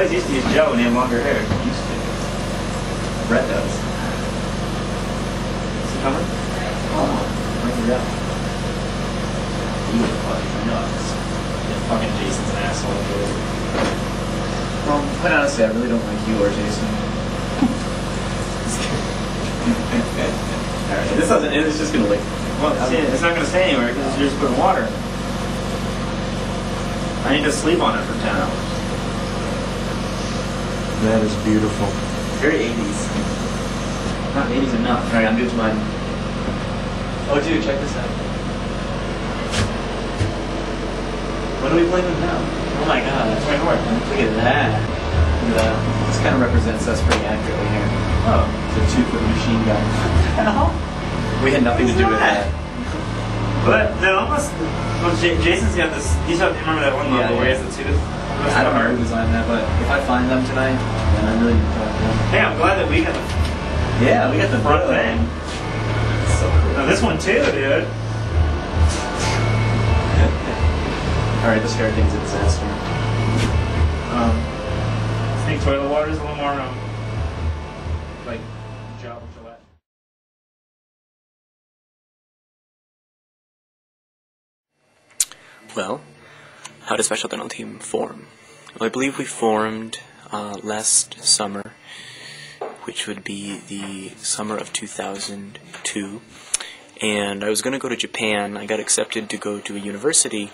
always used to use you had longer hair. Used to. Brett does. Is it coming? Oh, bring it up. You would fucking nuts. Yeah, fucking Jason's an asshole, dude. Well, quite honestly, I really don't like you or Jason. Alright, this doesn't, it's just gonna like. Well, see, it's not going to stay anywhere because you're just putting water in it. I need to sleep on it for 10 hours. That is beautiful. Very 80s. Not 80s enough. Alright, I'm doing mine. Oh, dude, check this out. What are we playing with now? Oh my god, that's my horn. Look at that. Look at that. This kind of represents us pretty accurately here. Oh. The two-foot machine gun. Hell? We had nothing to do with that? that. But no, almost. Well, J- Jason's got this. You saw, remember that one Yeah, level where he yeah. has the tooth? I don't know who designed that, but if I find them tonight, then I really need to talk to them. Hey, I'm glad that we got the Yeah, we got the front front thing. So cool. Now this one too, dude. Alright, this hair thing's a disaster. Um, I think toilet water is a little more um, like gel Gillette. Well, how did Special Dental Team form? Well, I believe we formed uh, last summer, which would be the summer of 2002. And I was going to go to Japan. I got accepted to go to a university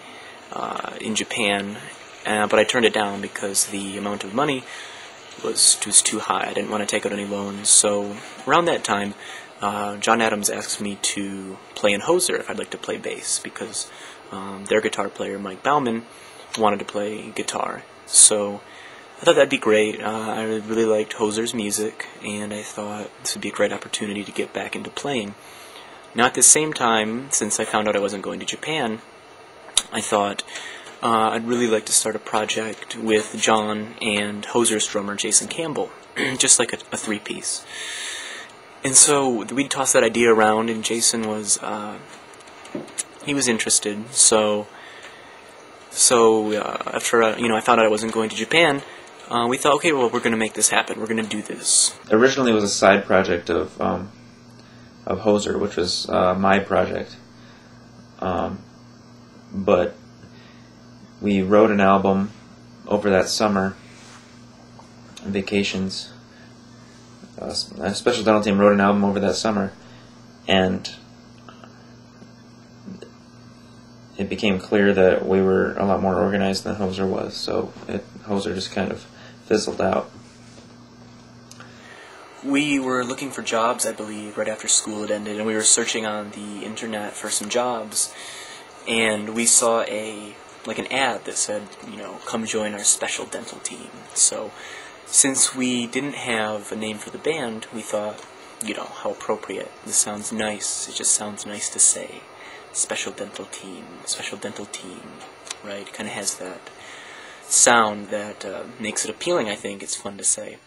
uh, in Japan, uh, but I turned it down because the amount of money was, was too high. I didn't want to take out any loans. So around that time, uh, John Adams asked me to play in Hoser if I'd like to play bass because um, their guitar player Mike Bauman wanted to play guitar. So I thought that'd be great. Uh, I really liked Hoser's music, and I thought this would be a great opportunity to get back into playing. Now, at the same time, since I found out I wasn't going to Japan, I thought uh, I'd really like to start a project with John and Hoser's drummer Jason Campbell, just like a, a three piece. And so we tossed that idea around, and Jason was uh, he was interested. So so uh, after uh, you know I found out I wasn't going to Japan, uh, we thought, okay, well we're going to make this happen. We're going to do this. Originally, it was a side project of um, of Hoser, which was uh, my project. Um, but we wrote an album over that summer, vacations. Uh, a special dental team wrote an album over that summer, and it became clear that we were a lot more organized than Hoser was. So it, Hoser just kind of fizzled out. We were looking for jobs, I believe, right after school had ended, and we were searching on the internet for some jobs, and we saw a like an ad that said, you know, come join our special dental team. So, since we didn't have a name for the band, we thought, you know, how appropriate. This sounds nice. It just sounds nice to say. Special dental team, special dental team, right? Kind of has that sound that uh, makes it appealing. I think it's fun to say.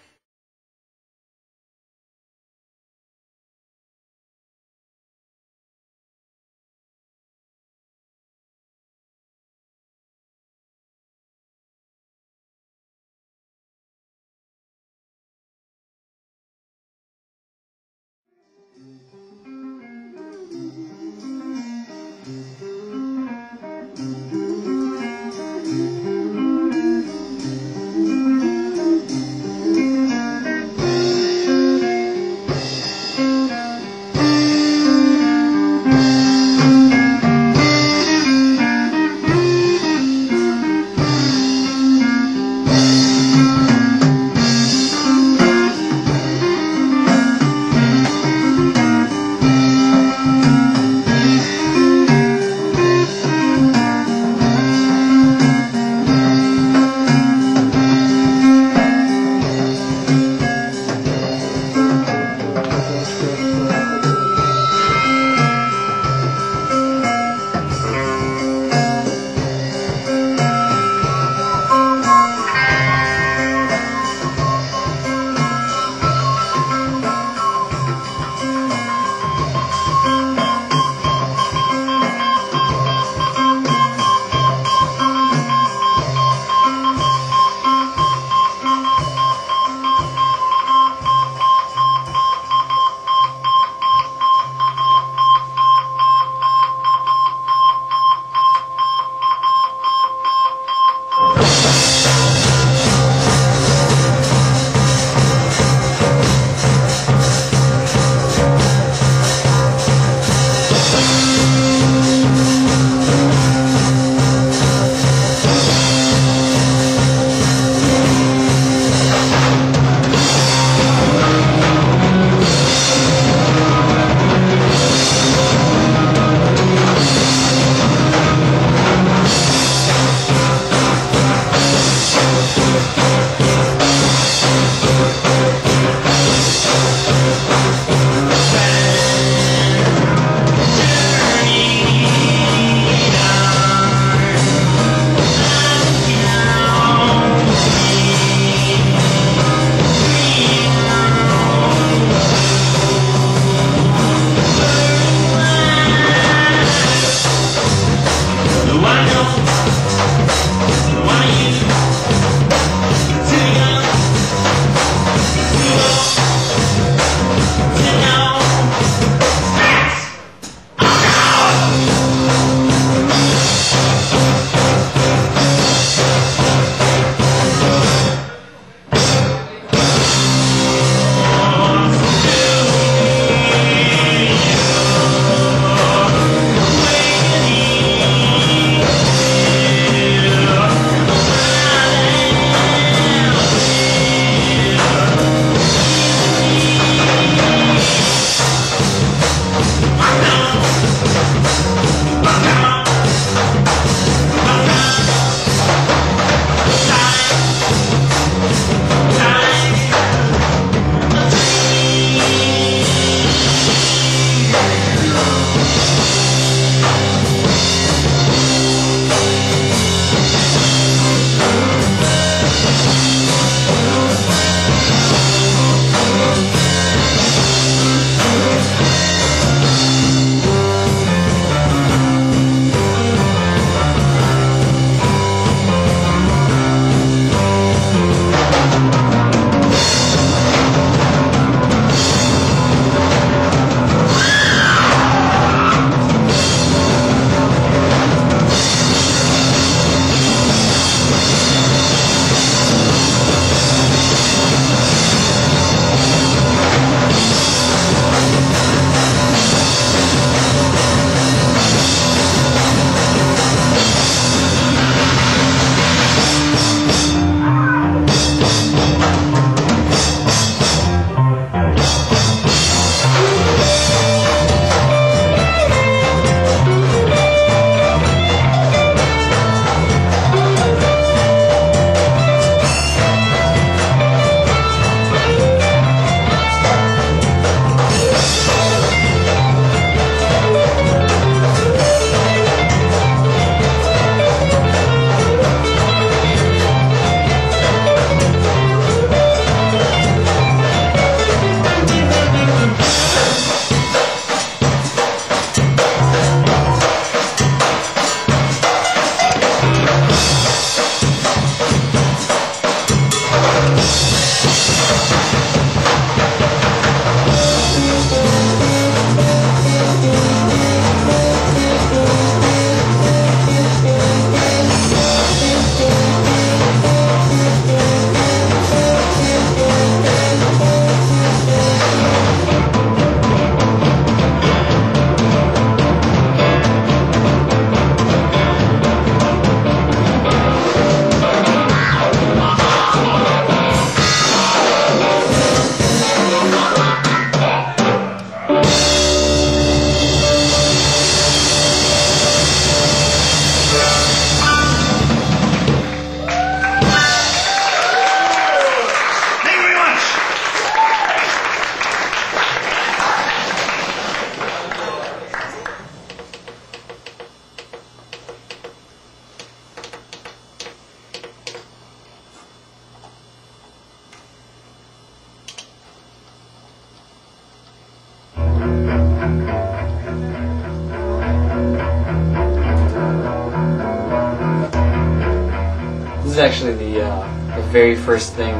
actually the, uh, the very first thing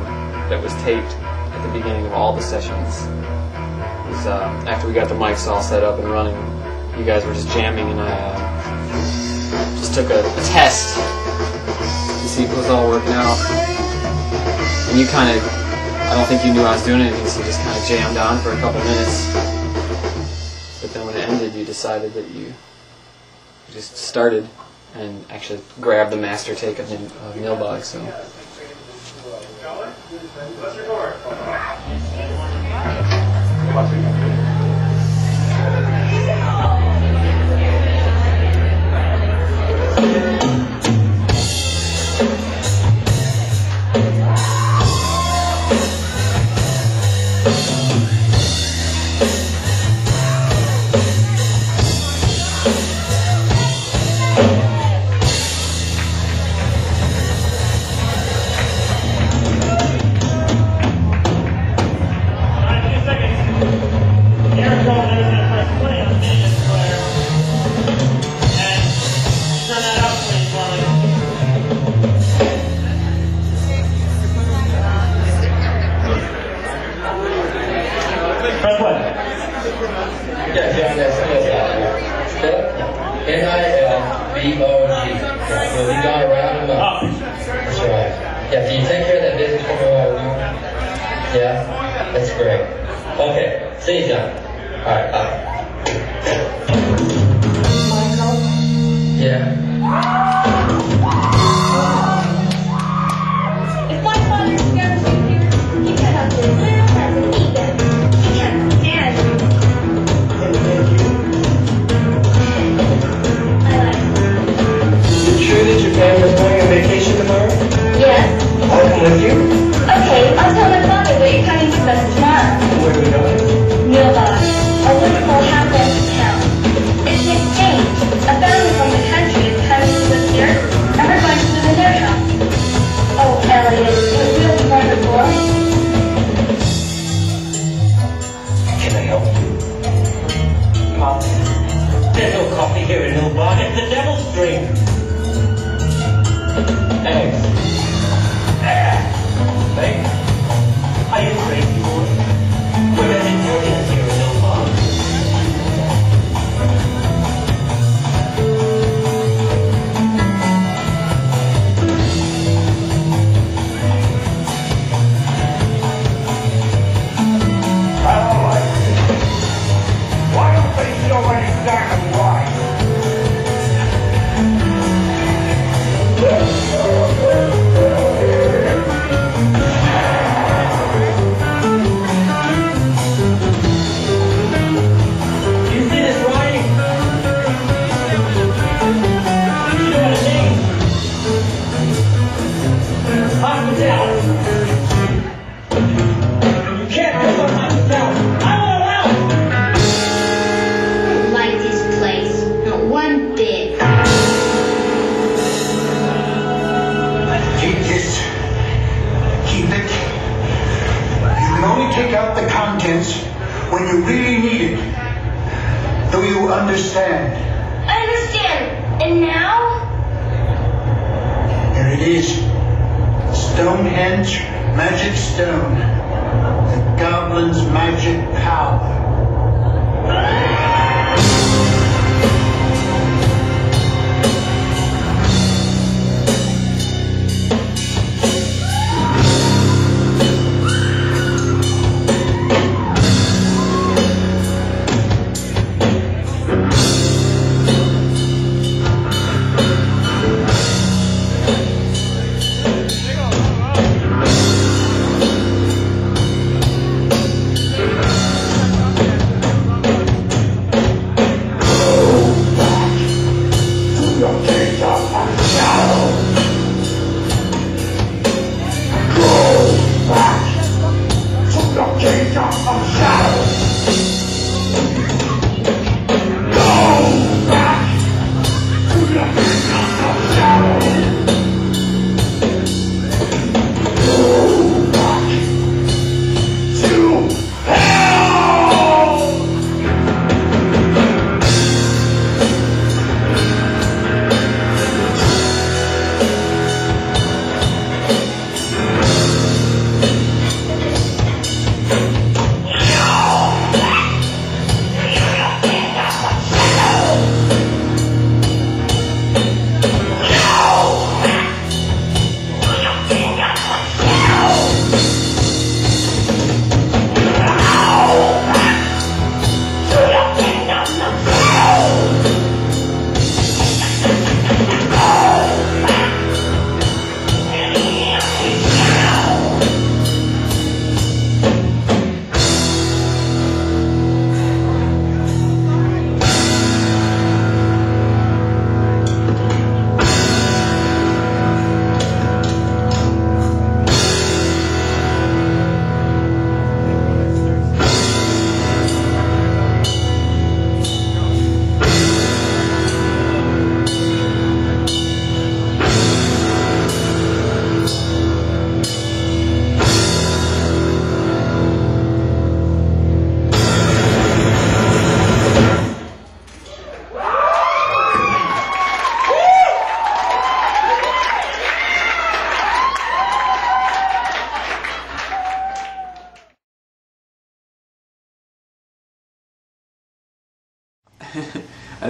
that was taped at the beginning of all the sessions. Was, uh, after we got the mics all set up and running, you guys were just jamming, and I uh, just took a, a test to see if it was all working out. And you kind of, I don't think you knew I was doing anything, so you just kind of jammed on for a couple minutes. But then when it ended, you decided that you just started and actually grab the master take of, of Nilbog. So.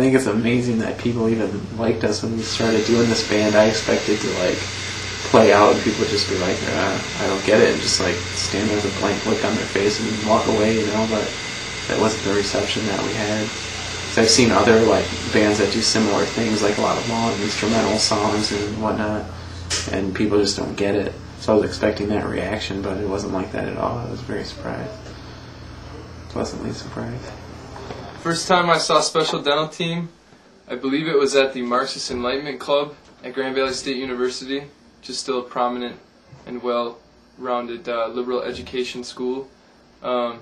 Think it's amazing that people even liked us when we started doing this band. I expected to like play out and people would just be like, uh, I don't get it, and just like stand there with a blank look on their face and walk away, you know. But that wasn't the reception that we had. So I've seen other like bands that do similar things, like a lot of long instrumental songs and whatnot, and people just don't get it. So I was expecting that reaction, but it wasn't like that at all. I was very surprised, pleasantly surprised. First time I saw Special Dental Team, I believe it was at the Marxist Enlightenment Club at Grand Valley State University, which is still a prominent and well-rounded uh, liberal education school. Um,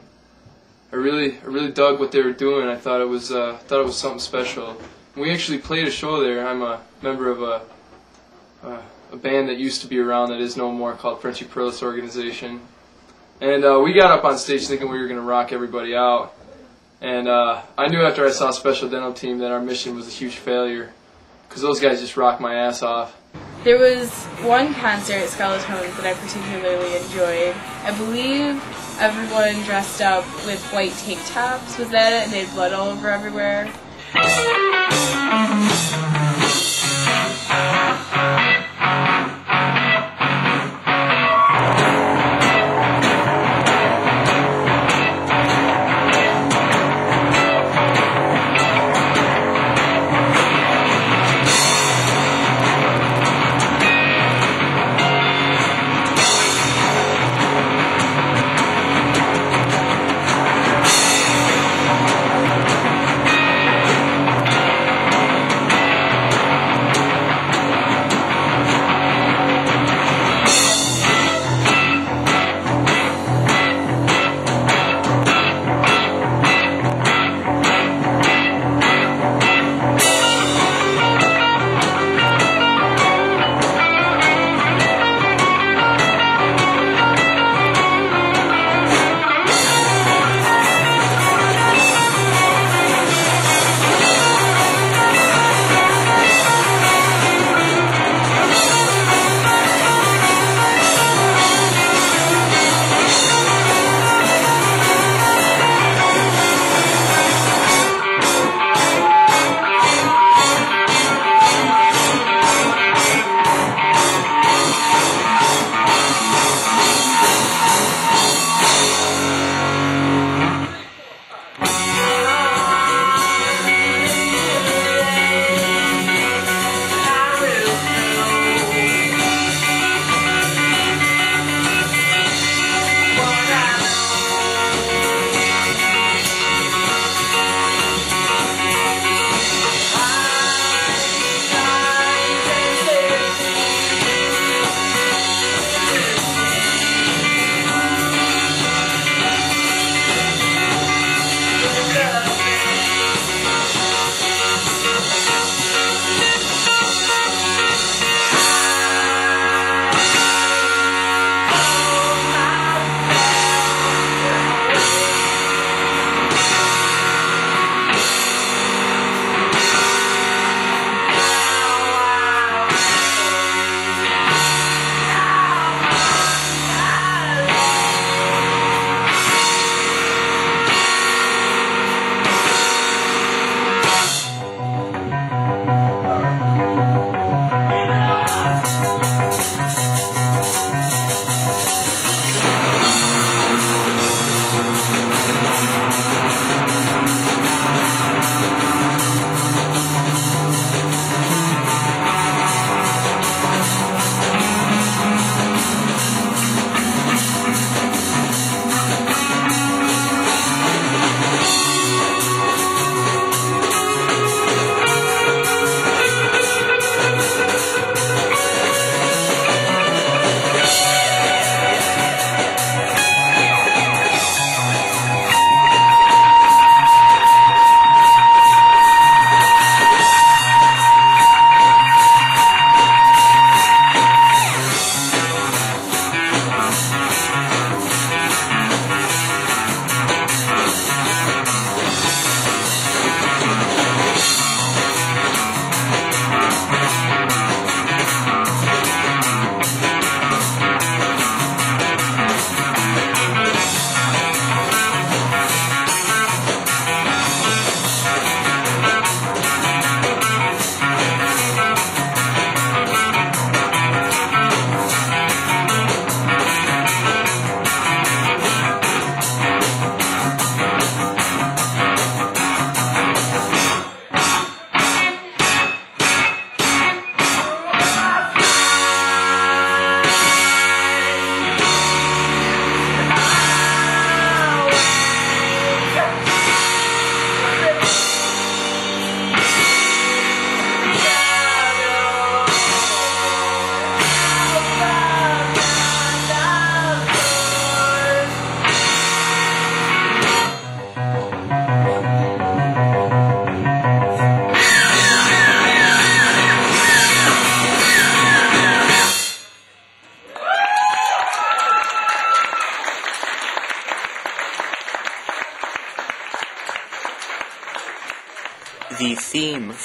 I really, I really dug what they were doing. I thought it was, uh, thought it was something special. We actually played a show there. I'm a member of a, uh, a band that used to be around that is no more called Frenchy Perilous Organization. And uh, we got up on stage thinking we were going to rock everybody out. And uh, I knew after I saw Special Dental Team that our mission was a huge failure because those guys just rocked my ass off. There was one concert at Skelletones that I particularly enjoyed. I believe everyone dressed up with white tank tops. Was that it? And they had blood all over everywhere.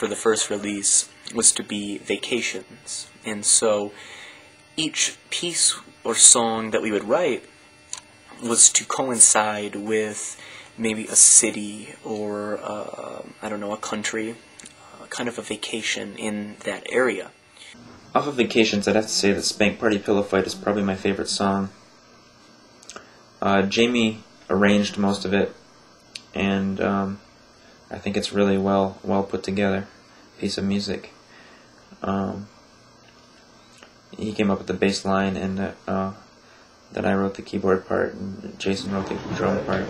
For the first release was to be vacations. And so each piece or song that we would write was to coincide with maybe a city or, uh, I don't know, a country, uh, kind of a vacation in that area. Off of Vacations, I'd have to say that Spank Party Pillow Fight is probably my favorite song. Uh, Jamie arranged most of it, and um, I think it's really well well put together piece of music. Um, he came up with the bass line, and uh, then I wrote the keyboard part, and Jason wrote the drum part.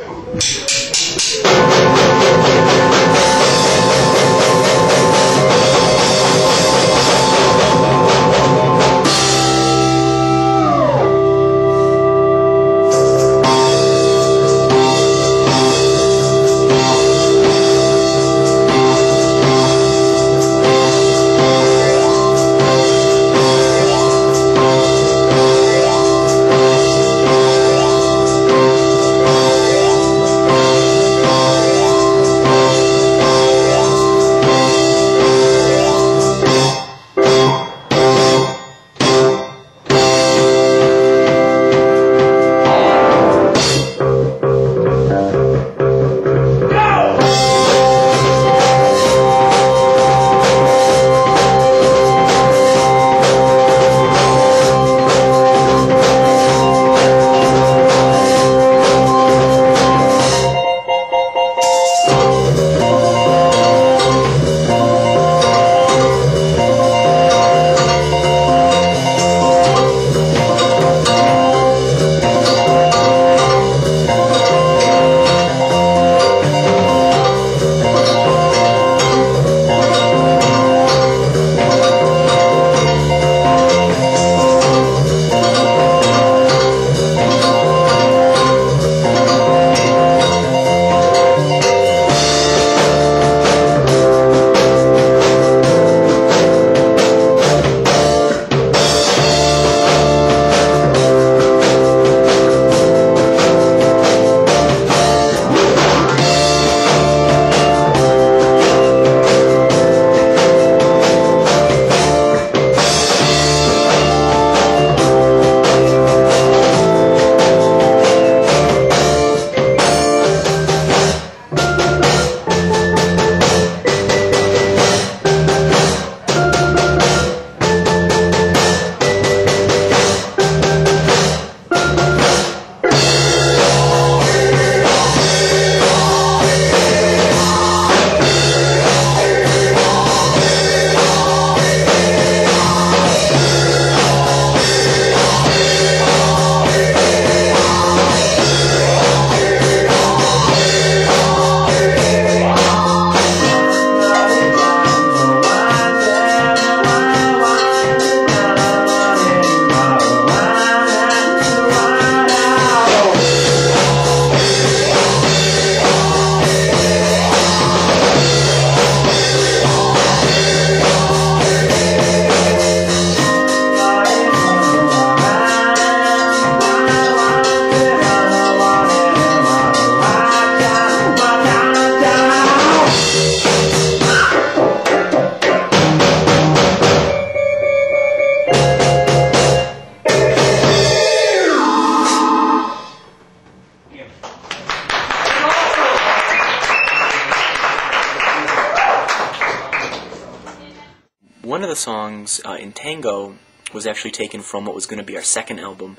From what was going to be our second album,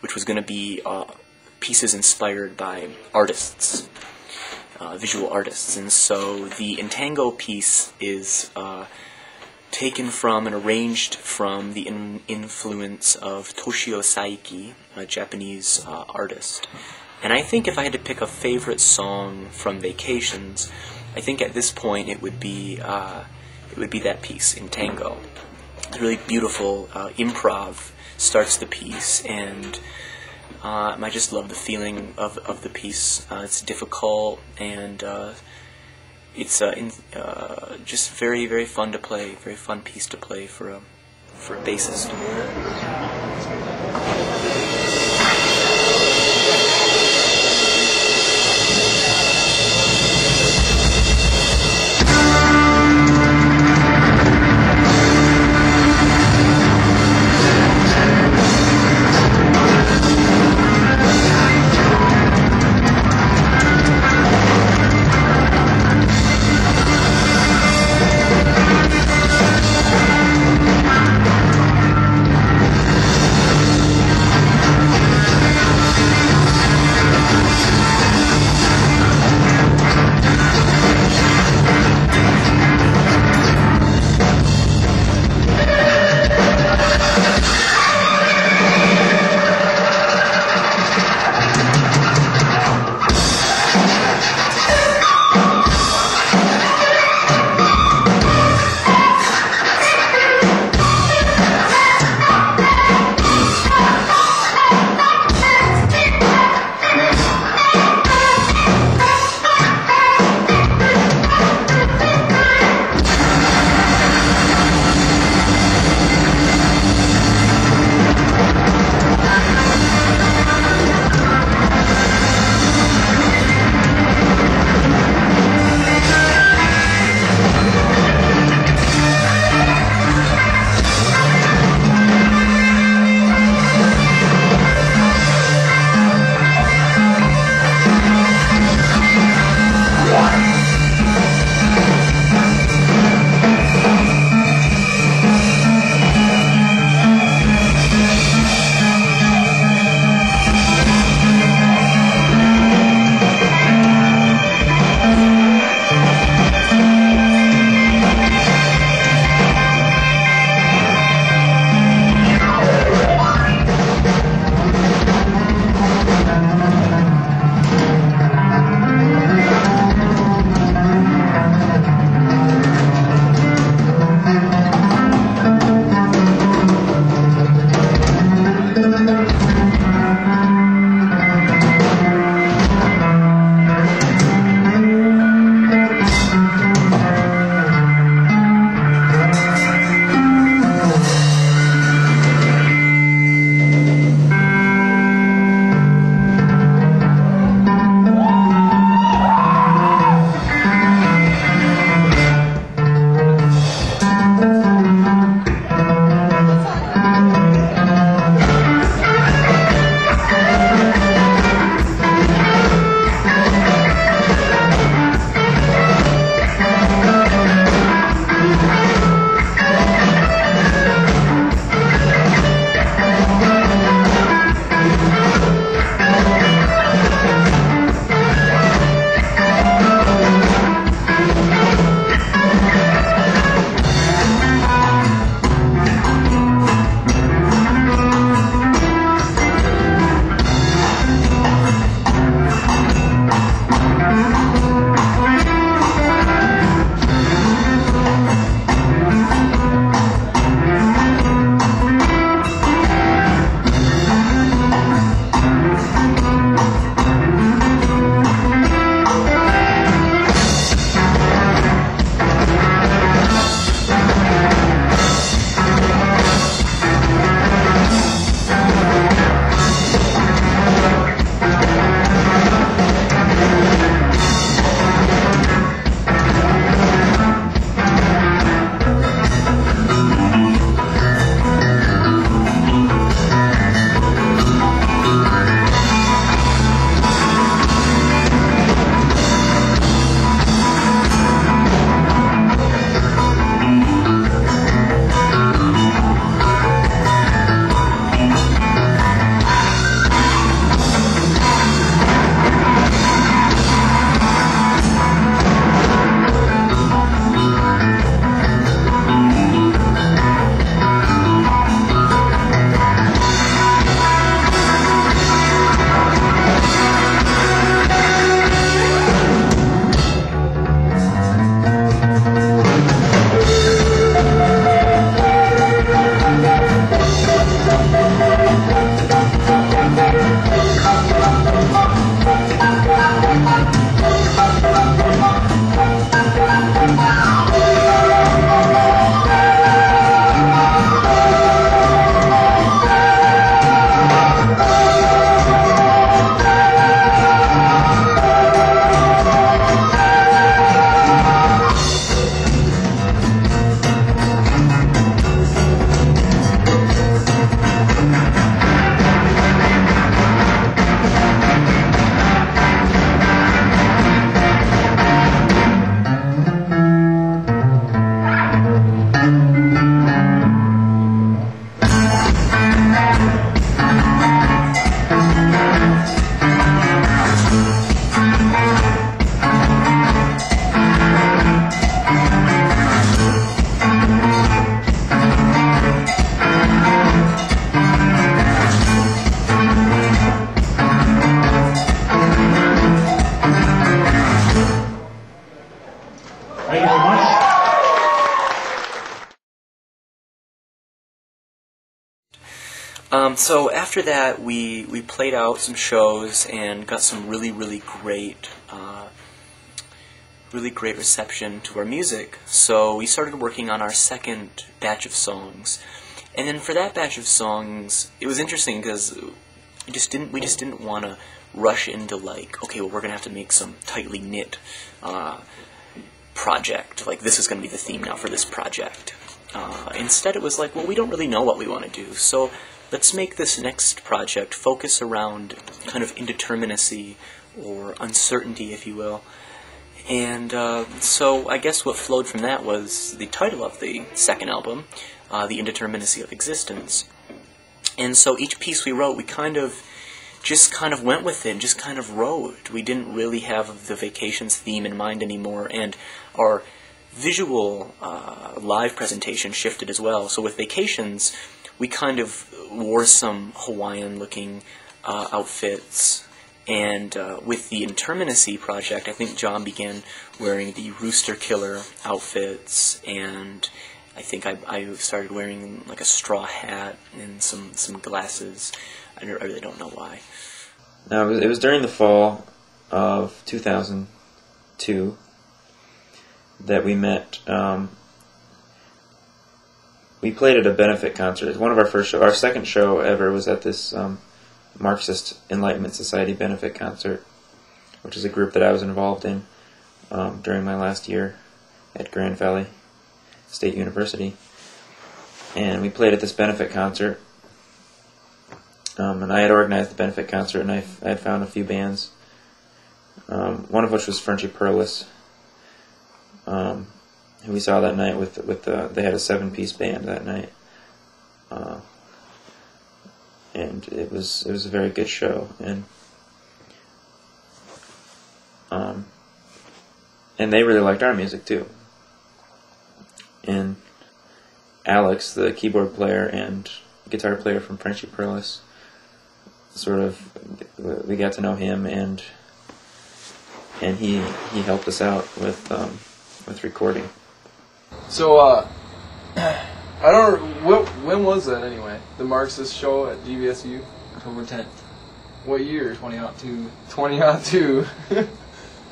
which was going to be uh, pieces inspired by artists, uh, visual artists. And so the Intango piece is uh, taken from and arranged from the in- influence of Toshio Saeki, a Japanese uh, artist. And I think if I had to pick a favorite song from Vacations, I think at this point it would be uh, it would be that piece in Tango. Really beautiful uh, improv starts the piece, and uh, I just love the feeling of, of the piece. Uh, it's difficult and uh, it's uh, in, uh, just very very fun to play. Very fun piece to play for a for a bassist. Um, so after that, we we played out some shows and got some really really great. Uh, really great reception to our music. So we started working on our second batch of songs. And then for that batch of songs, it was interesting because we just didn't we just didn't want to rush into like, okay, well we're gonna have to make some tightly knit uh, project. Like this is gonna be the theme now for this project. Uh, instead, it was like, well, we don't really know what we want to do, so let's make this next project focus around kind of indeterminacy or uncertainty, if you will. And uh, so I guess what flowed from that was the title of the second album, uh, The Indeterminacy of Existence. And so each piece we wrote, we kind of just kind of went with it just kind of wrote. We didn't really have the vacations theme in mind anymore, and our visual uh, live presentation shifted as well. So with vacations, we kind of wore some Hawaiian-looking uh, outfits, and uh, with the Indeterminacy project, I think John began wearing the Rooster Killer outfits, and I think I, I started wearing like a straw hat and some, some glasses. I, don't- I really don't know why. Now, it was, during the fall of 2002 that we met. Um, we played at a benefit concert. One of our first show. Our second show ever was at this um, Marxist Enlightenment Society benefit concert, which is a group that I was involved in um, during my last year at Grand Valley State University. And we played at this benefit concert. Um, and I had organized the benefit concert, and I, I had found a few bands. Um, one of which was Frenchy Perlis, um, we saw that night with with the, they had a seven piece band that night, uh, and it was it was a very good show, and um, and they really liked our music too. And Alex, the keyboard player and guitar player from Frenchy Perlis, sort of we got to know him and and he he helped us out with um, with recording. So, uh, I don't. What, when was that anyway? The Marxist show at GVSU? October 10th. What year? Twenty out two. Twenty 2002. 2002.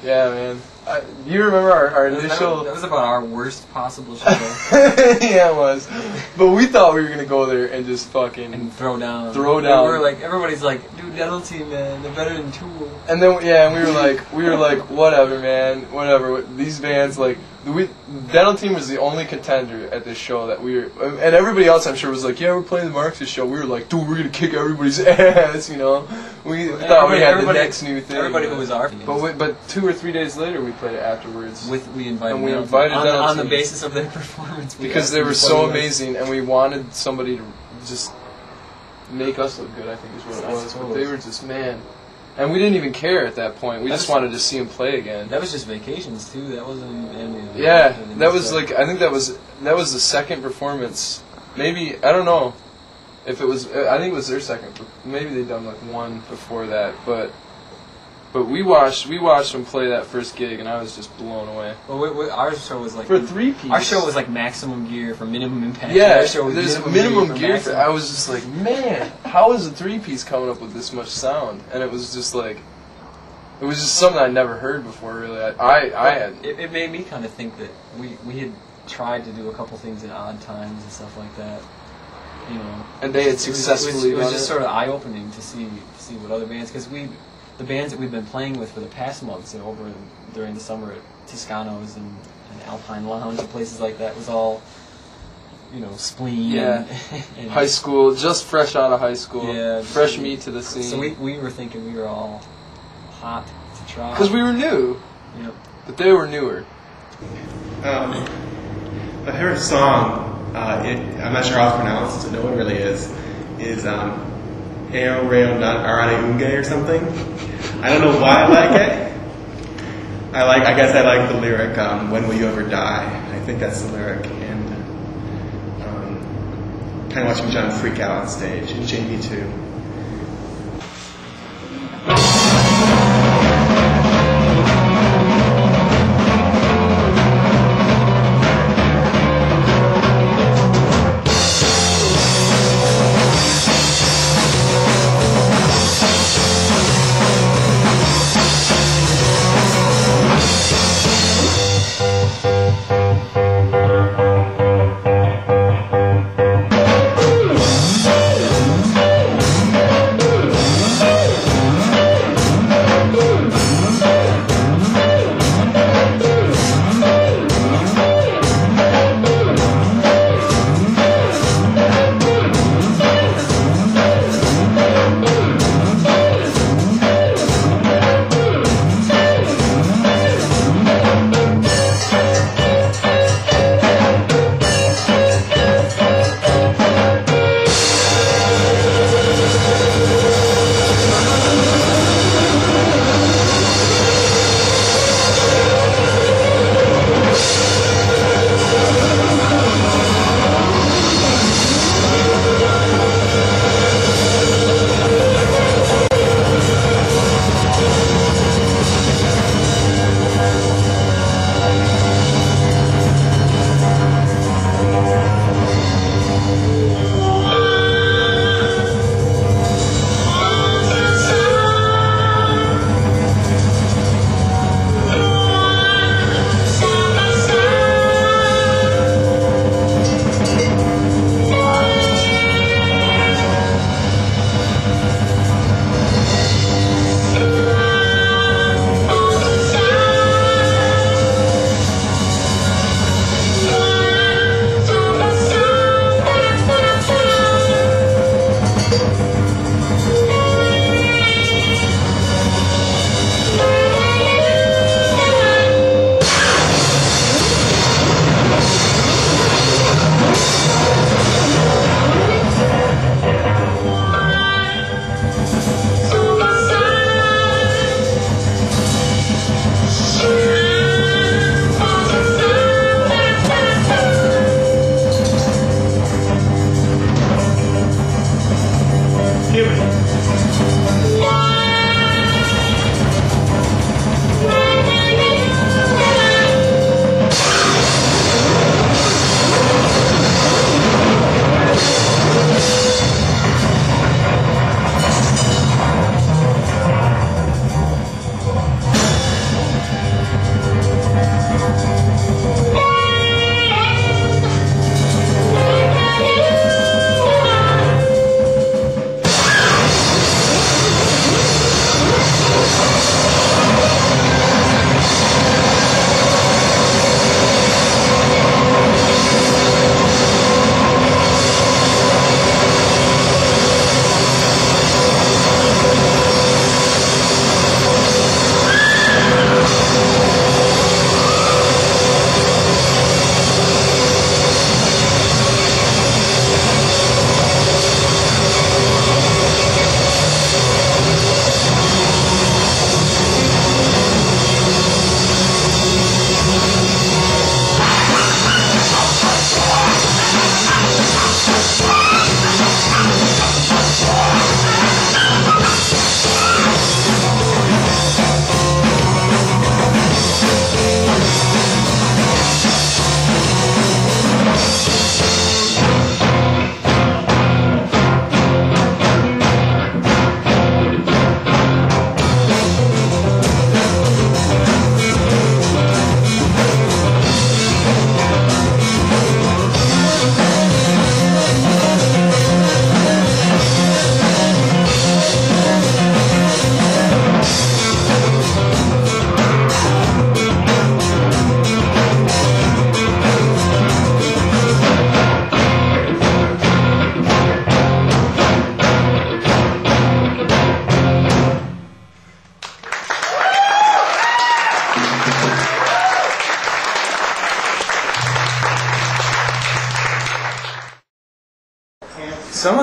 yeah, man. I, you remember our, our initial. That was about our worst possible show. yeah, it was. But we thought we were gonna go there and just fucking and throw down. Throw down. We were like, everybody's like, dude, Dental Team, man, they're better than Tool. And then yeah, and we were like, we were like, whatever, man, whatever. These bands, like, we Dental Team was the only contender at this show that we were, and everybody else, I'm sure, was like, yeah, we're playing the Marxist show. We were like, dude, we're gonna kick everybody's ass, you know. We thought we Everybody- had the next new thing. everybody who was our But we, but two or three days later, we played it afterwards. With we invited and we invited on, on the basis of their performance. we because they were so amazing, and we wanted somebody to just make us look good. I think is what it was. But they were just man, and we didn't even care at that point. We That's- just wanted to see him play again. That was just vacations too. That wasn't any. of the- Yeah, any that was stuff. like I think that was that was the second performance. Maybe I don't know if it was. I think it was their second. Maybe they'd done like one before that, but but we watched we watched them play that first gig, and I was just blown away. Well, we, we, our show was like For three piece. Our show was like maximum gear for minimum impact. Yeah, Their show was there's a minimum, minimum gear gear. for For, I was just like, man, how is a three piece coming up with this much sound? And it was just like, it was just something I'd never heard before. Really, I I, I had It, it made me kind of think that we we had tried to do a couple things at odd times and stuff like that. You know, And they had It was- successfully It was, it was just it. sort of eye opening to see to see what other bands because we, the bands that we've been playing with for the past months and over during the summer at Toscanos and, and Alpine Lounge and places like that was all, you know, spleen. Yeah. and, and high school, just fresh out of high school. Yeah, fresh so- meat to the scene. So we, we were thinking we were all hot to try. because we were new, Yep. but they were newer. Um, my favorite song, uh, it, I'm not sure how it's pronounced, so no one really is, is um, Unge or something. I don't know why I like it. I like, I guess I like the lyric, um, When Will You Ever Die? I think that's the lyric, and um, kind of watching John freak out on stage, and Jamie too.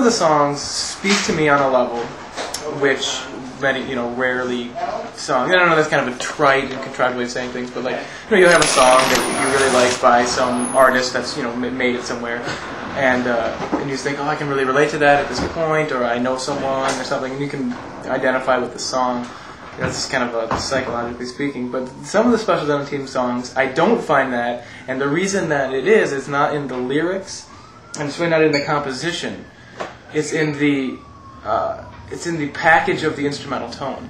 The songs speak to me on a level which many, you know, rarely songs. I don't know, that's kind of a trite and contrived way of saying things, but like, you know, you'll have a song that you really like by some artist that's, you know, made it somewhere. And, uh, and you think, oh, I can really relate to that at this point, or I know someone or something, and you can identify with the song. That's kind of a psychologically speaking. But some of the Special Dental Team songs, I don't find that, and the reason that it is, it's not in the lyrics, and it's really not in the composition. It's in the uh, it's in the package of the instrumental tone,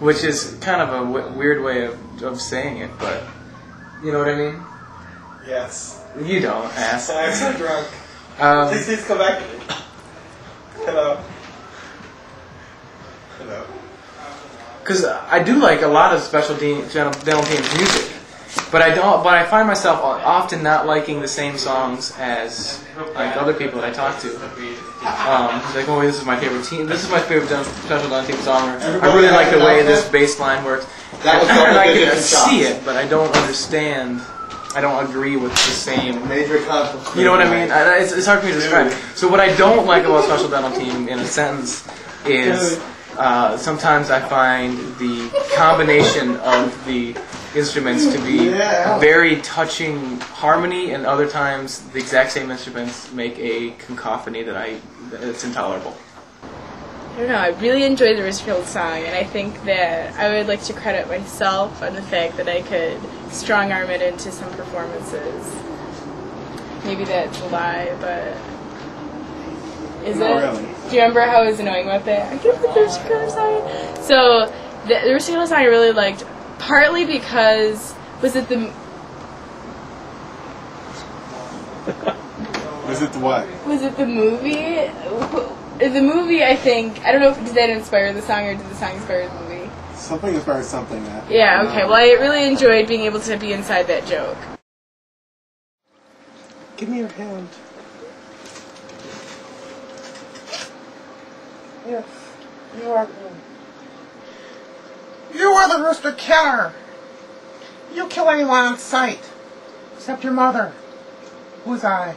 which is kind of a w- weird way of, of saying it, but you know what I mean. Yes. You don't, ass. I'm so drunk. Um, please, please come back. Hello. Hello. because I do like a lot of special de- dental, dental teams music, but I don't. But I find myself often not liking the same songs as like other people that I talk to. Um, like, oh, this is my favorite team. This is my favorite special dental team song. Or, I really like the way this bass line works. That was and, I can see it, but I don't understand. I don't agree with the same. Major conflict. You know what I mean? I, it's, it's hard for me to describe. So what I don't like about Special Dental Team, in a sentence, is uh, sometimes I find the combination of the instruments to be Yeah. very touching harmony, and other times the exact same instruments make a cacophony that I it's intolerable. I don't know. I really enjoy the Risfield song, and I think that I would like to credit myself on the fact that I could strong arm it into some performances. Maybe that's a lie, but is Not it? really. Do you remember how I was annoying with it? I give the Risfield song. So the, the Risfield song I really liked, partly because was it the Was it the what? was it the movie? The movie, I think. I don't know if did that inspire the song or did the song inspire the movie. Something inspired something. That. Yeah, okay. Well, I really enjoyed being able to be inside that joke. Give me your hand. Yes, you are. You are the rooster killer. You kill anyone on sight, except your mother, who's I.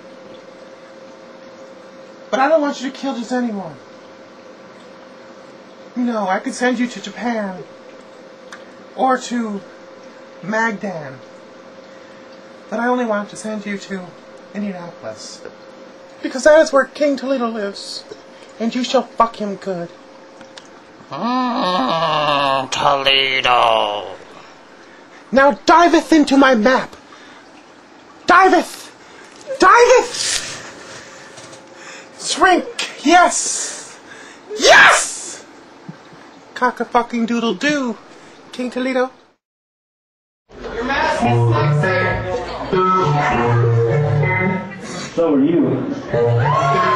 But I don't want you to kill just anyone. You know, I could send you to Japan, or to Magdan. But I only want to send you to Indianapolis. Because that is where King Toledo lives, and you shall fuck him good. Mm, Toledo. Now diveth into my map. Diveth! Diveth! Shrink! Yes! Yes! Cock a fucking doodle doo, King Toledo. Your mask is sexy. So are you.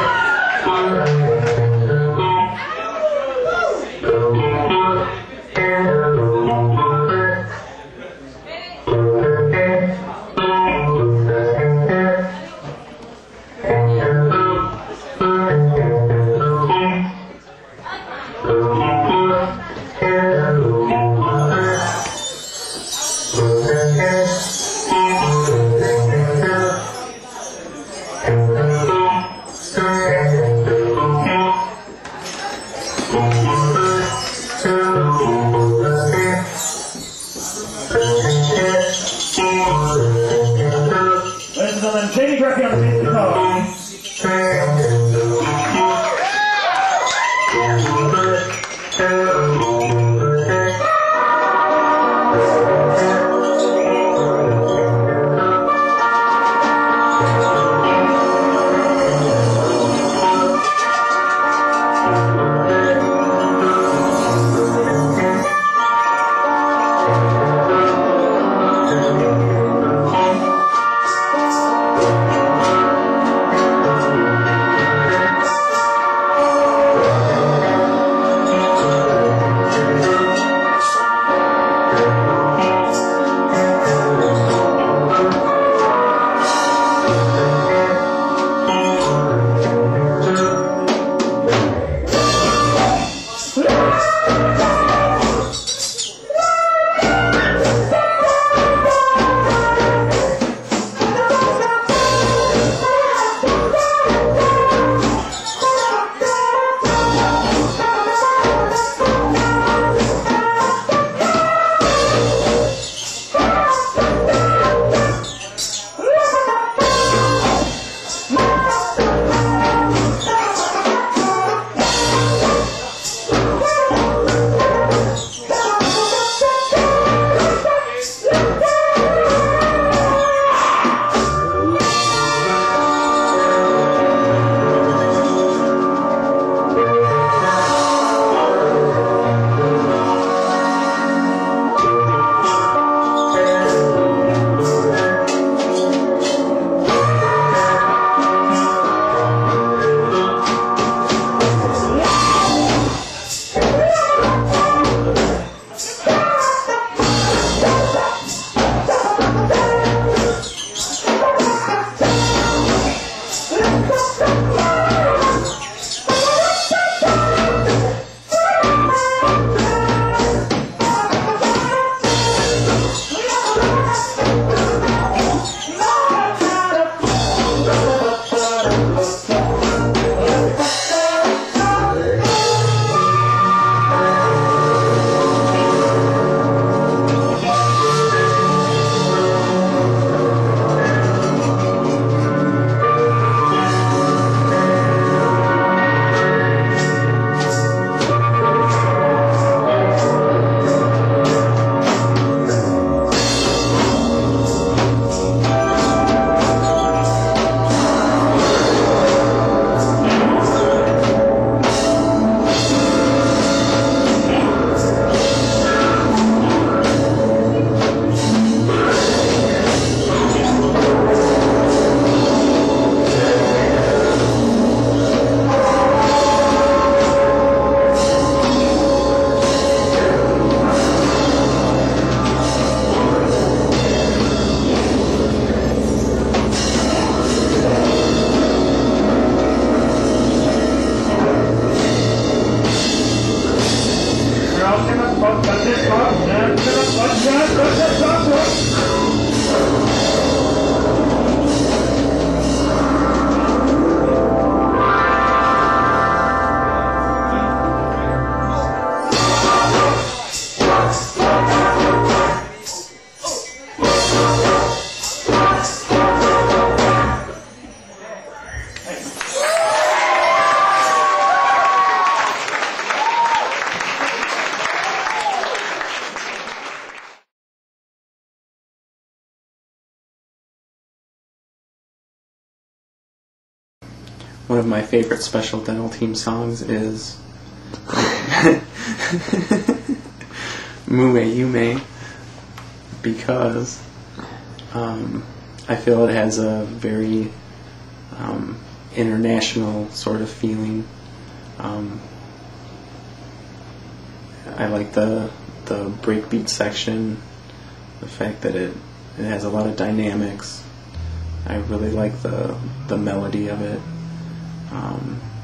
One of my favorite special dental team songs is Mume Yume because um, I feel it has a very um, international sort of feeling. Um, I like the the breakbeat section, the fact that it it has a lot of dynamics. I really like the the melody of it. Um,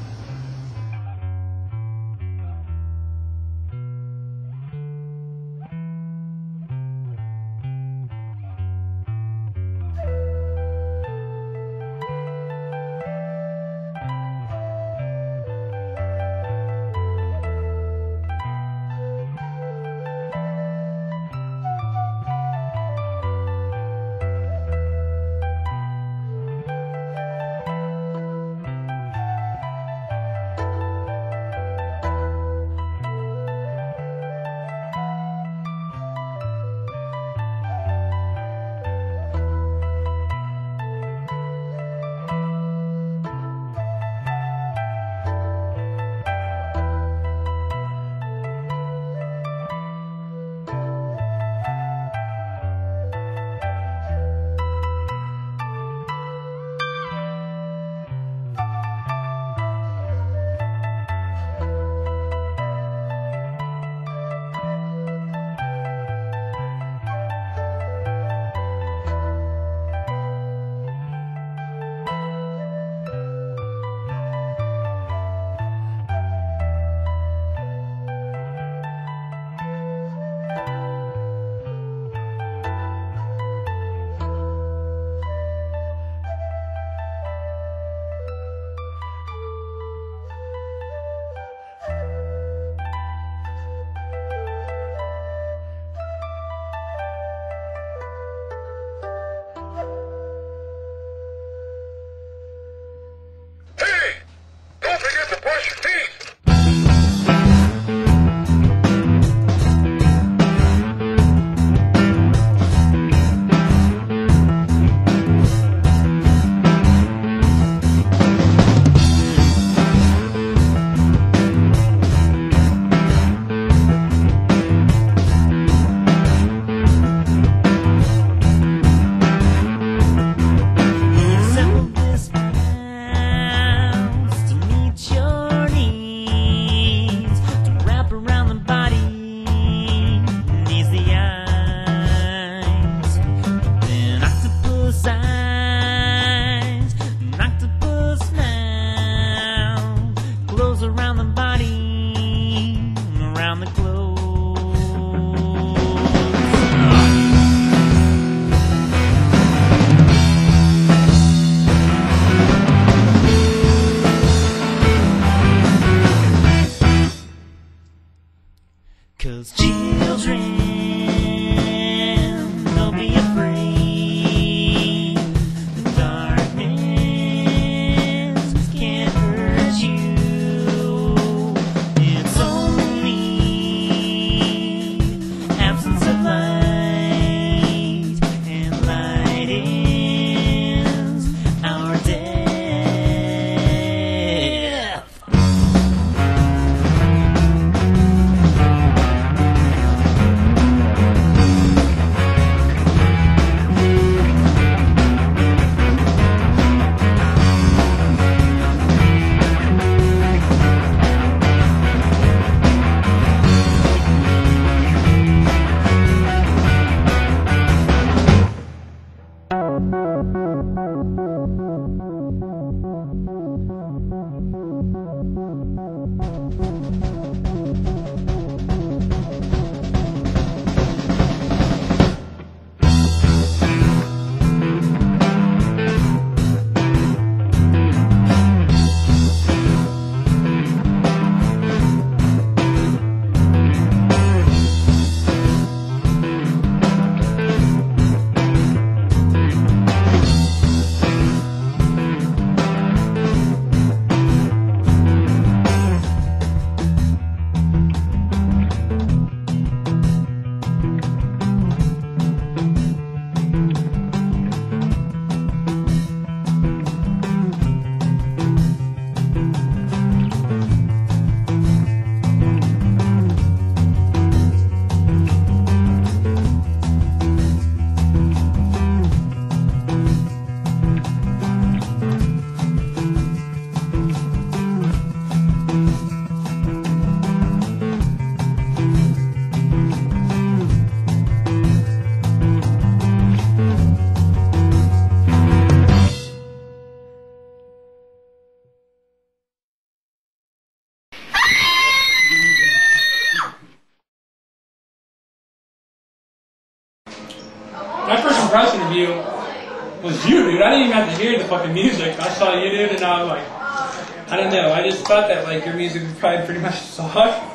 didn't even have to hear the fucking music. I saw you, dude, and I was like, I don't know. I just thought that like your music would probably pretty much suck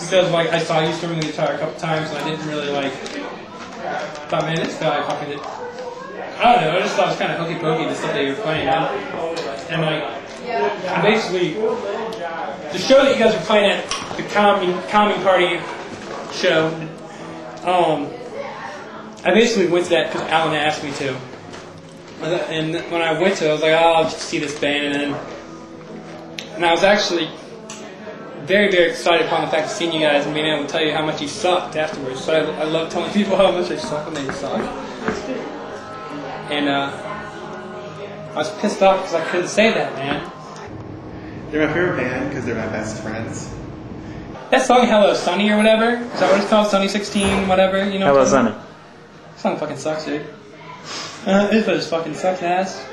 because like I saw you strumming the guitar a couple times and I didn't really like. Thought, man, this guy fucking. Did. I don't know. I just thought it was kind of hokey pokey the stuff that you were playing, man. And like, basically, the show that you guys were playing at the calming calming party show. Um, I basically went to that because Alan asked me to. And when I went to it, I was like, oh, I'll just see this band. And, then, and I was actually very, very excited upon the fact of seeing you guys and being able to tell you how much you sucked afterwards. So I, I love telling people how much they suck when they suck. And uh, I was pissed off because I couldn't say that, man. They're my favorite band because they're my best friends. That song, Hello Sunny or whatever, is that what it's called? Sunny 16, whatever, you know? Hello, what Sunny. about? Song fucking sucks, dude. Uh, it just fucking sucks ass.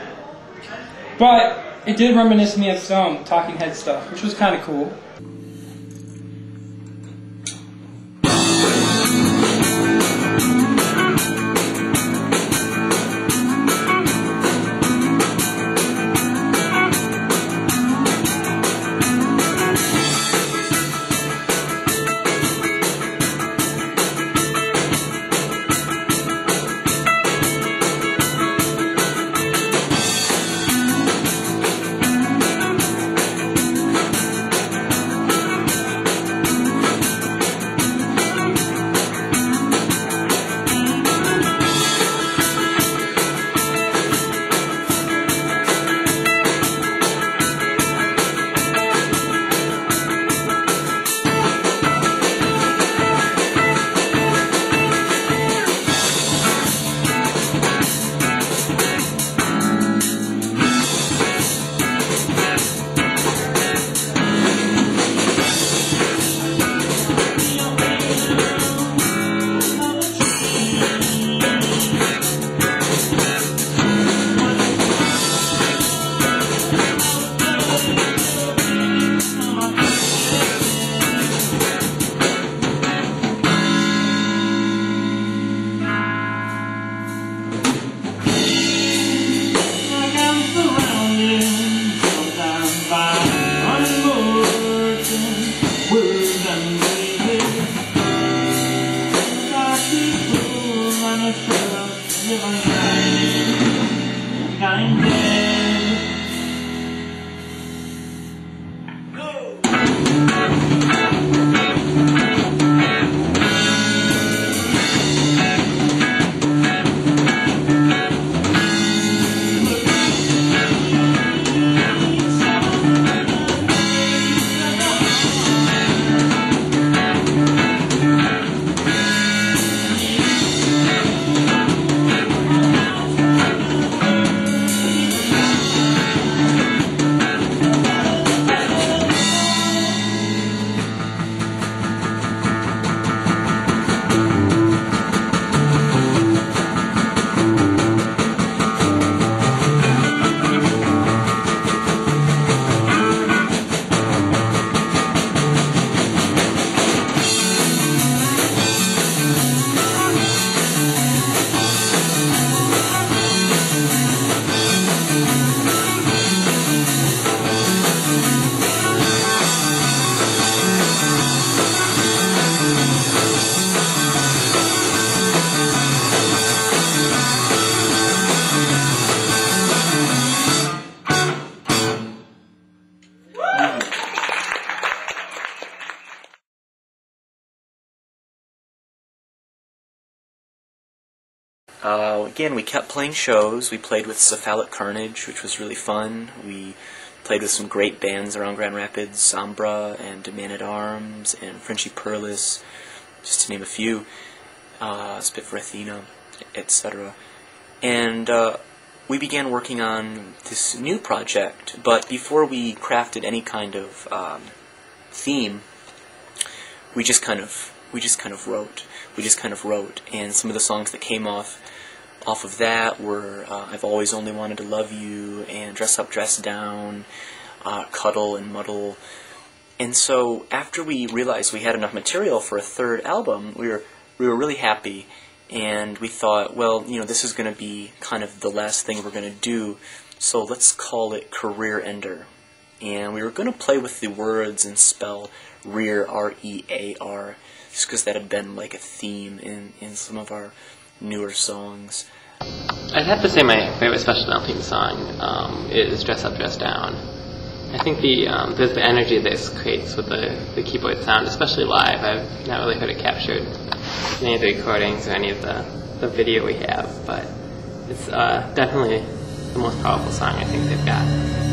But it did reminisce me of some Talking Head stuff, which was kind of cool. Again, we kept playing shows. We played with Cephalic Carnage, which was really fun. We played with some great bands around Grand Rapids, Sombra and Man at Arms and Frenchy Perlis, just to name a few. Uh, Spit for Athena, etc. And uh, we began working on this new project. But before we crafted any kind of um, theme, we just kind of we just kind of wrote. We just kind of wrote, and some of the songs that came off off of that were uh, "I've Always Only Wanted to Love You" and "Dress Up, Dress Down," uh, "Cuddle" and "Muddle." And so after we realized we had enough material for a third album, we were we were really happy, and we thought, well, you know, this is going to be kind of the last thing we're going to do, so let's call it Career Ender. And we were going to play with the words and spell rear, R E A R, just because that had been like a theme in, in some of our newer songs. I'd have to say my favorite Special Dental Team song um, is Dress Up, Dress Down. I think the um, there's the energy this creates with the, the keyboard sound, especially live. I've not really heard it captured in any of the recordings or any of the, the video we have, but it's uh, definitely the most powerful song I think they've got.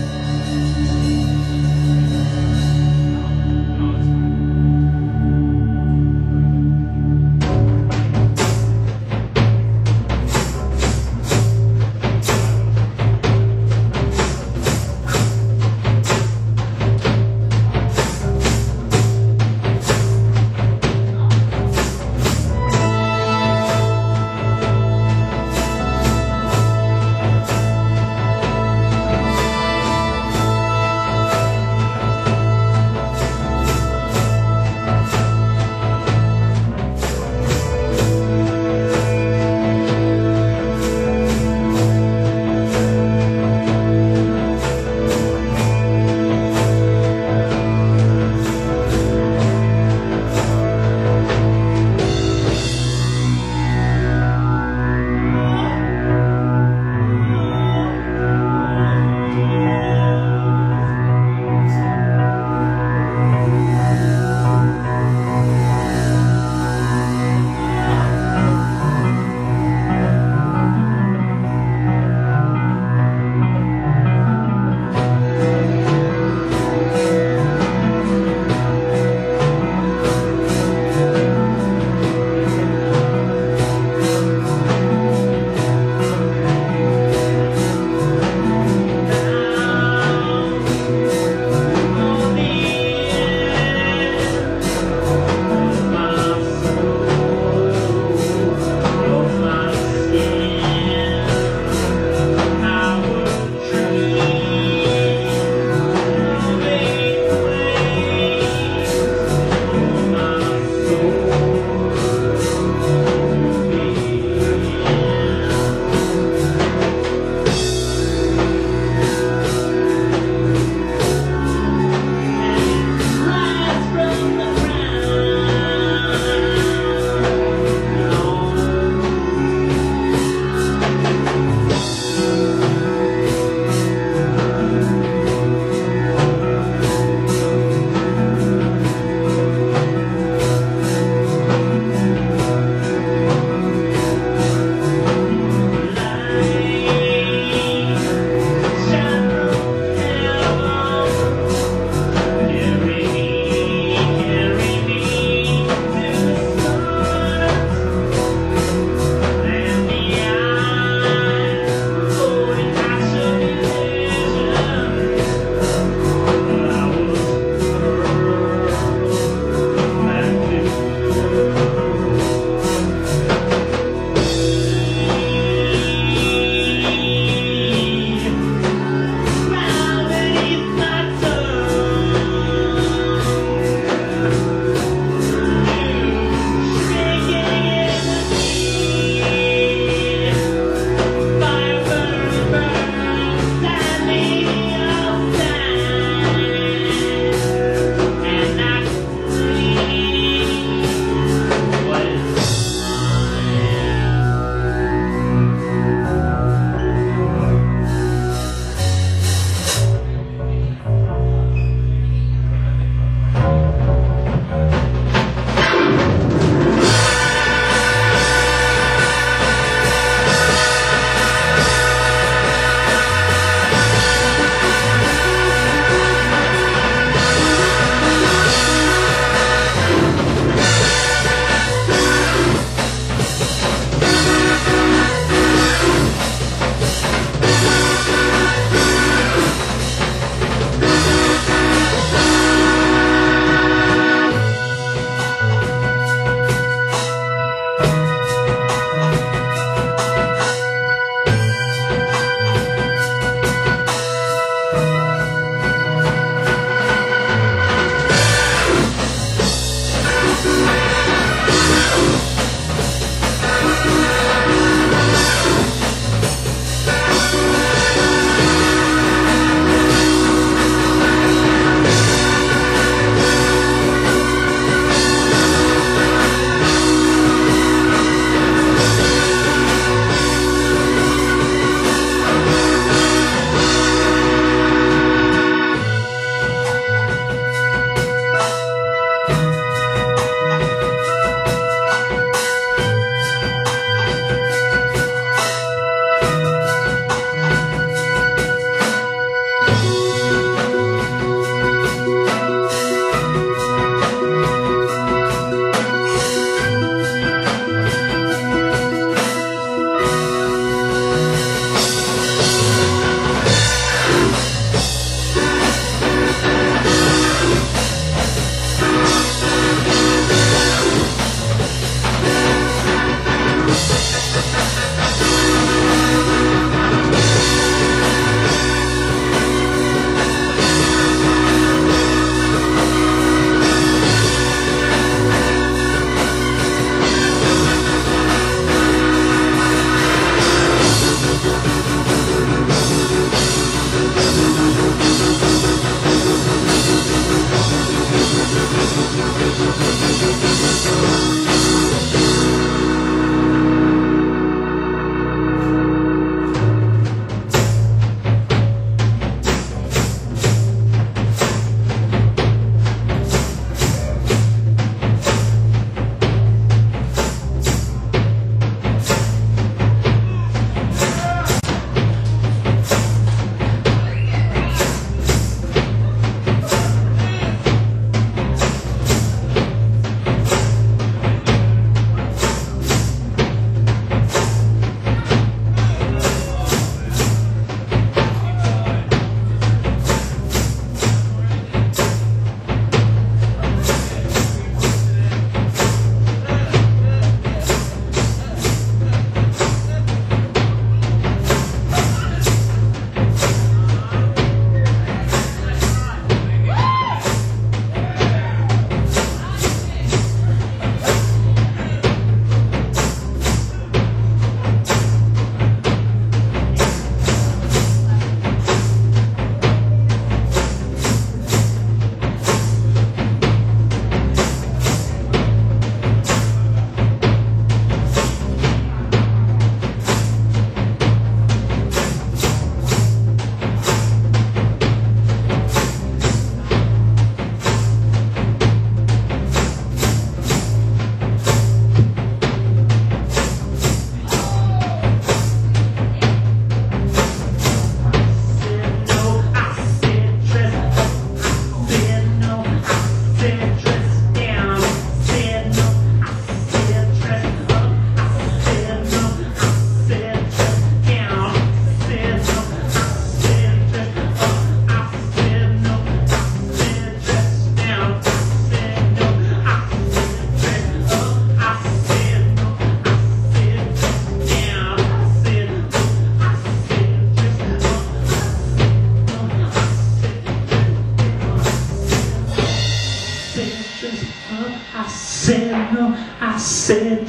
I said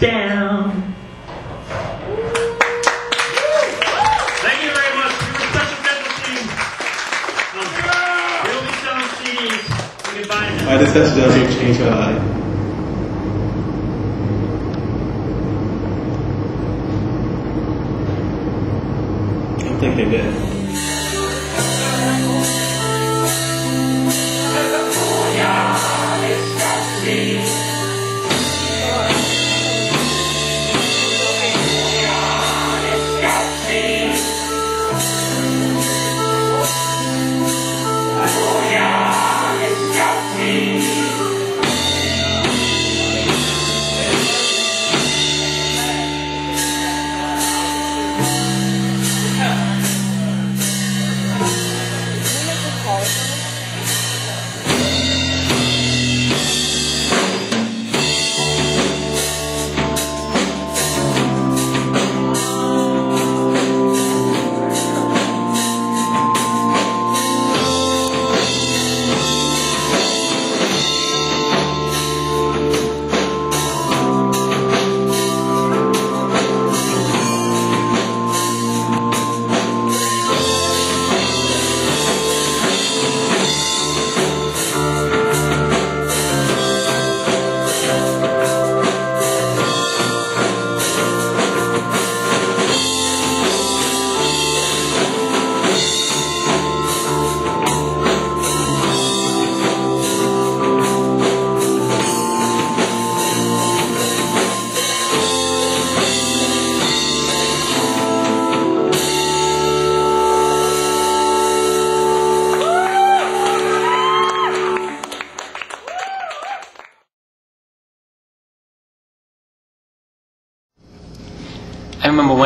down. Thank you very much. We were such a good team. Um, we'll be selling CDs. You can buy them. Why does that doesn't change my life? I don't think they did.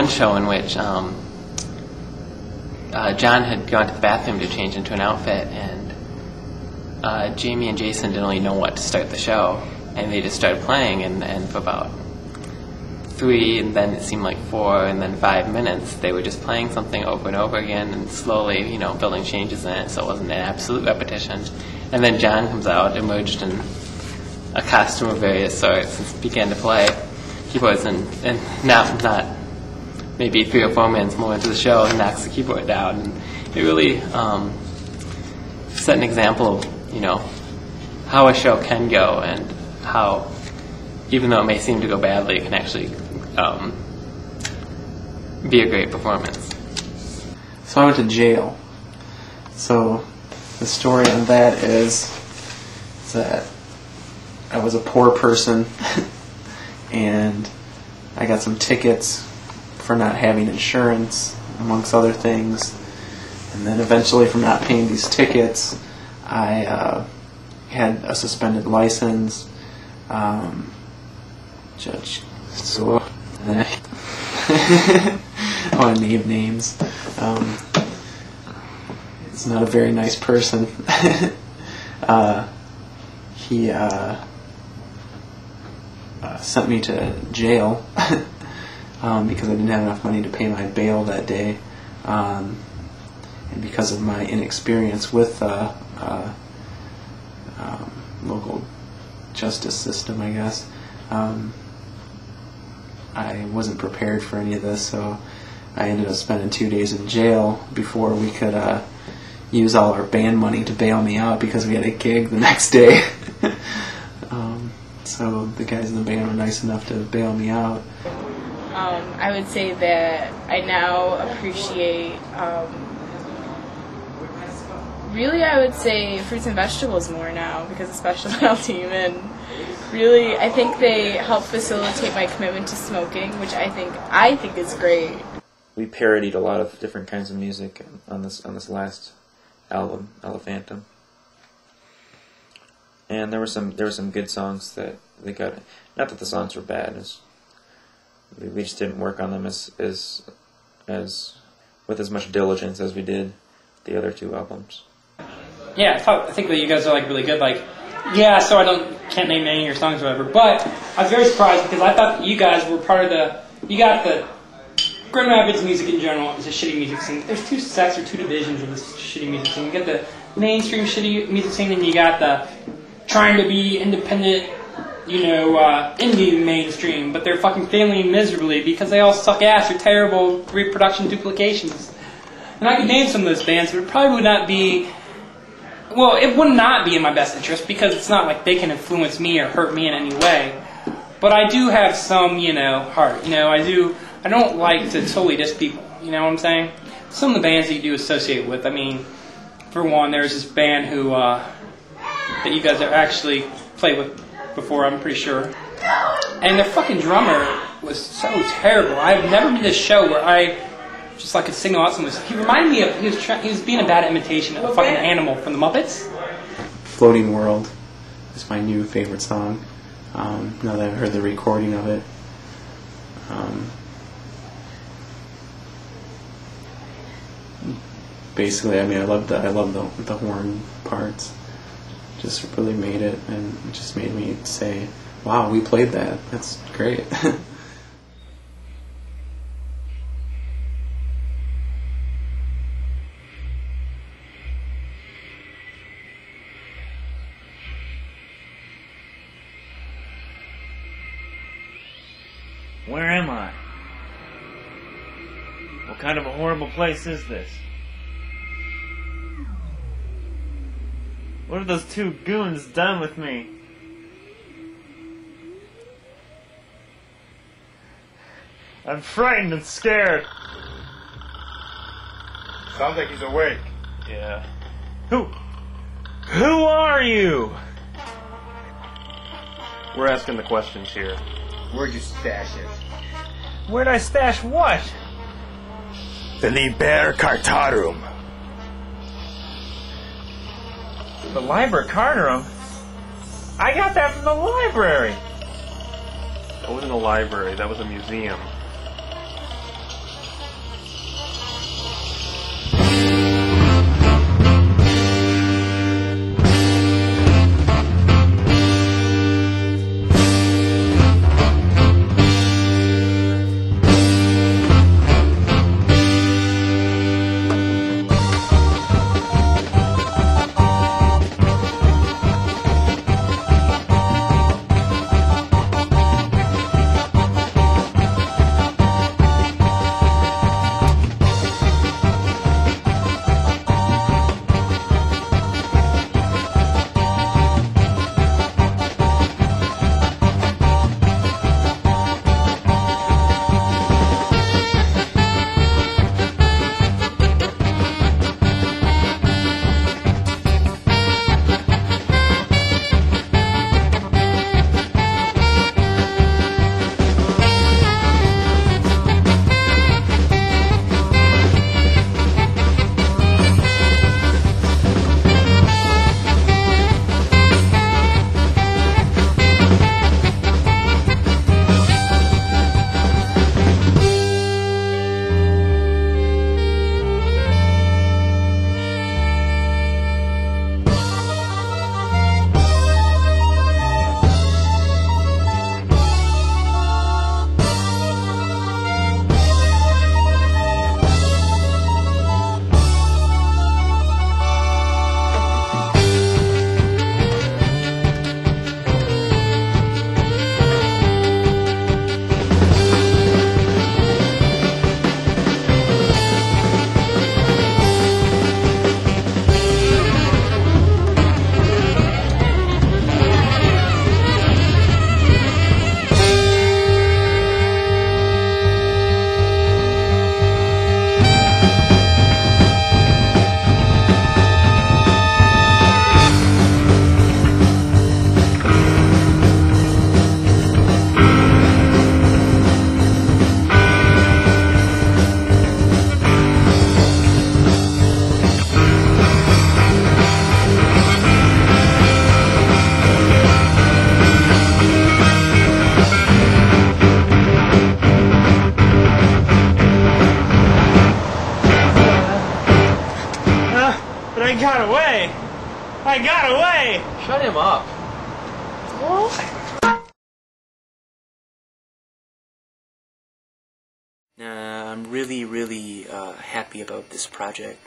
One show in which um, uh, John had gone to the bathroom to change into an outfit, and uh, Jamie and Jason didn't really know what to start the show, and they just started playing, and, and for about three, and then it seemed like four, and then five minutes, they were just playing something over and over again, and slowly, you know, building changes in it, so it wasn't an absolute repetition. And then John comes out, emerged in a costume of various sorts, and began to play keyboards, and, and not not maybe three or four minutes more into the show, and knocks the keyboard down, and it really um, set an example of you know how a show can go, and how even though it may seem to go badly, it can actually um, be a great performance. So I went to jail. So the story on that is that I was a poor person and I got some tickets for not having insurance, amongst other things. And then eventually, from not paying these tickets, I uh, had a suspended license. Um, Judge so I want to name names. Um, he's not a very nice person. uh, he uh, uh, sent me to jail um, because I didn't have enough money to pay my bail that day, um, and because of my inexperience with the uh, um, local justice system, I guess. Um, I wasn't prepared for any of this, so I ended up spending two days in jail before we could uh, use all our band money to bail me out because we had a gig the next day. um, so the guys in the band were nice enough to bail me out. Um, I would say that I now appreciate, um, really, I would say fruits and vegetables more now because of Special Team. And really, I think they help facilitate my commitment to smoking, which I think I think is great. We parodied a lot of different kinds of music on this on this last album, Elephantum. And there were some there were some good songs that they got. Not that the songs were bad. It's, we we just didn't work on them as as as with as much diligence as we did the other two albums. Yeah, I, thought, I think that you guys are like really good. Like, yeah, so I don't can't name any of your songs or whatever. But I was very surprised because I thought that you guys were part of the. You got the Grand Rapids music in general is a shitty music scene. There's two sects or two divisions of this shitty music scene. You got the mainstream shitty music scene, and you got the trying to be independent you know, uh, indie mainstream, but they're fucking failing miserably because they all suck ass or terrible reproduction duplications. And I could name some of those bands, but it probably would not be. Well, it would not be in my best interest because it's not like they can influence me or hurt me in any way. But I do have some, you know, heart. You know, I do. I don't like to totally diss people. You know what I'm saying? Some of the bands that you do associate with. I mean, for one, there's this band who uh, that you guys have actually played with before. I'm pretty sure. And their fucking drummer was so terrible. I've never been to a show where I just like could single out someone. He reminded me of he was try, he was being a bad imitation of a fucking animal from the Muppets. Floating World is my new favorite song. Um, now that I've heard the recording of it. Um, basically, I mean, I love the I love the the horn parts. Just really made it, and it just made me say, "Wow, we played that. That's great." Where am I? What kind of a horrible place is this? Have those two goons done with me? I'm frightened and scared. Sounds like he's awake. Yeah. Who? Who are you? We're asking the questions here. Where'd you stash it? Where'd I stash what? The Liber Cartarum. The Liber Cartarum? I got that from the library. That wasn't a library, that was a museum.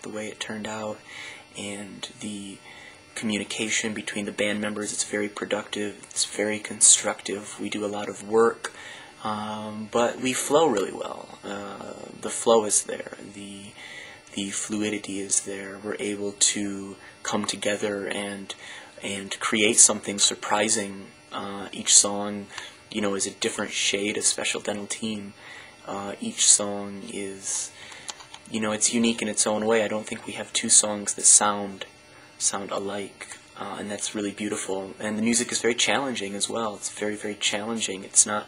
The way it turned out, and the communication between the band members. It's very productive. It's very constructive. We do a lot of work, um, but we flow really well. Uh, the flow is there. The the fluidity is there. We're able to come together and and create something surprising. Uh, each song, you know, is a different shade of Special Dental Team. Uh, each song is, you know, it's unique in its own way. I don't think we have two songs that sound sound alike, uh, and that's really beautiful. And the music is very challenging as well. It's very very challenging. It's not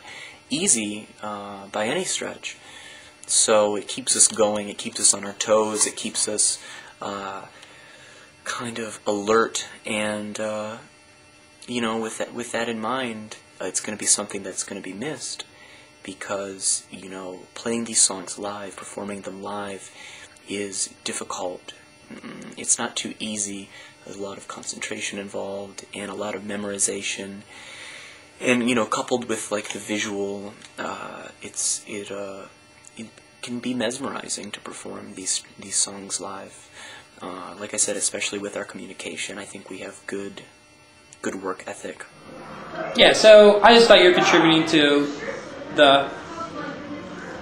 easy uh, by any stretch. So it keeps us going. It keeps us on our toes. It keeps us uh, kind of alert and uh, you know with that with that in mind uh, it's going to be something that's going to be missed because you know playing these songs live performing them live is difficult. Mm, it's not too easy. There's a lot of concentration involved and a lot of memorization. And you know coupled with like the visual uh, it's it uh, it can be mesmerizing to perform these these songs live. Uh, like I said, especially with our communication, I think we have good, good work ethic. Yeah, so I just thought you were contributing to the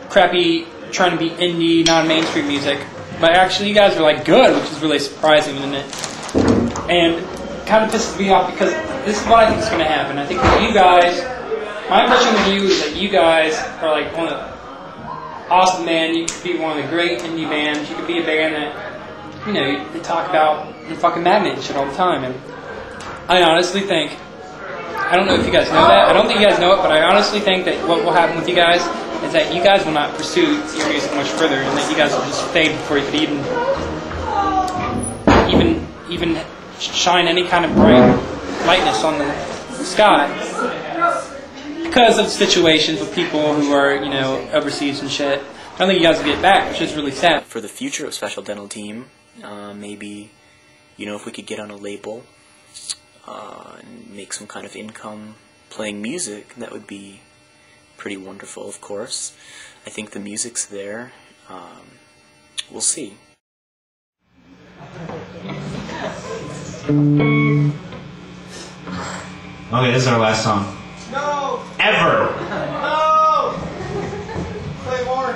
crappy, trying to be indie, non-mainstream music, but actually you guys are like good, which is really surprising, isn't it? And kind of pisses me off because this is what I think is going to happen. I think that you guys, my impression of you is that you guys are like one of the awesome band. You could be one of the great indie bands. You could be a band that you know, they talk about the fucking and shit all the time. And I honestly think, I don't know if you guys know that. I don't think you guys know it, but I honestly think that what will happen with you guys is that you guys will not pursue your music much further, and that you guys will just fade before you could even, even, even shine any kind of bright lightness on the sky. Because of situations with people who are, you know, overseas and shit. I don't think you guys will get back, which is really sad. For the future of Special Dental Team, uh, maybe, you know, if we could get on a label uh, and make some kind of income playing music, that would be pretty wonderful, of course. I think the music's there. Um, we'll see. Okay, this is our last song. No! Ever! No! Play more.